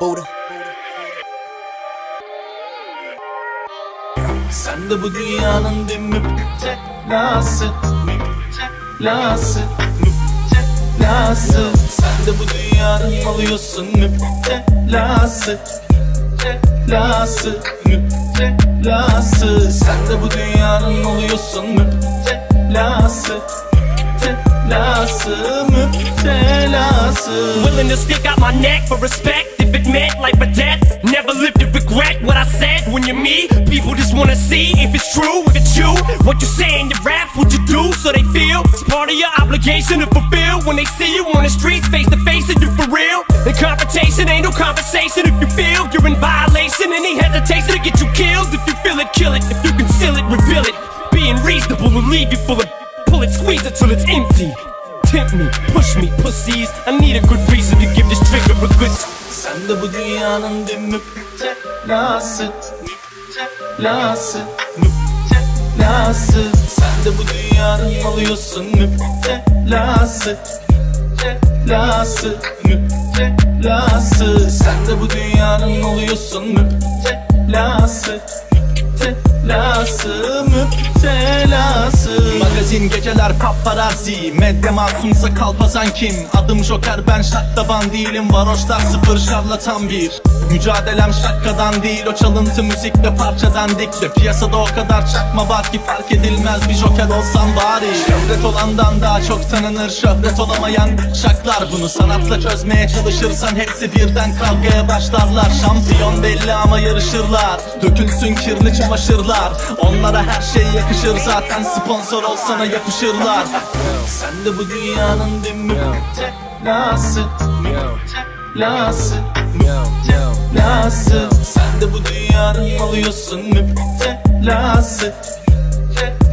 Buddha. Sen de bu dünyanın bir müptelası Müptelası Müptelası. Sen de bu dünyanın oluyorsun müptelası Müptelası Müptelası. Sen de bu dünyanın oluyorsun müptelası Müptelası Müptelası. Willing to stick out my neck for respect if it meant life or death. Never live to regret what I said. When you're me, people just wanna see if it's true, if it's you. What you say in your raps, what you do, so they feel it's part of your obligation to fulfill. When they see you on the streets, face to face, and you for real. The confrontation ain't no conversation if you feel you're in violation. Any hesitation to get you killed. If you feel it, kill it. If you conceal it, reveal it. Being reasonable will leave you full of pull it, squeeze it till it's empty. Tempt me, push me, pussies. I need a good reason to give this trigger a good. Sen de bu dünyanın bir müptelası. Müptelası. Müptelası. Sen de bu dünyanın oluyorsun müptelası. Müptelası. Müptelası. Sen de bu dünyanın oluyorsun müptelası Müptelası Müptelası. Magazin geceler paparazzi Medya masumsa kalpazan kim? Adım Joker ben şaklaban değilim. Varoşlar sıfır şarlatan bir. Mücadelem şakkadan değil O çalıntı müzikle parçadan dikti Piyasada o kadar çakma var ki fark edilmez. Bir joker olsam bari. Şöhret olandan daha çok tanınır Şöhret olamayan şaklar. Bunu sanatla çözmeye çalışırsan Hepsi birden kavgaya başlarlar. Şampiyon belli ama yarışırlar. Dökülsün kirli çamaşırlar Onlara her şey yakışır. Zaten Sponsor olsana yapışırlar Sen de bu dünyanın bir müptelası Müptelası Müptelası. Sen de bu dünyanın oluyorsun müptelası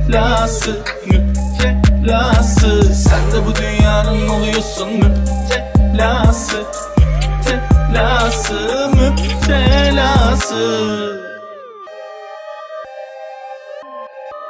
Müptelası Müptelası. Sen de bu dünyanın oluyorsun müptelası Müptelası Müptelası Thank you.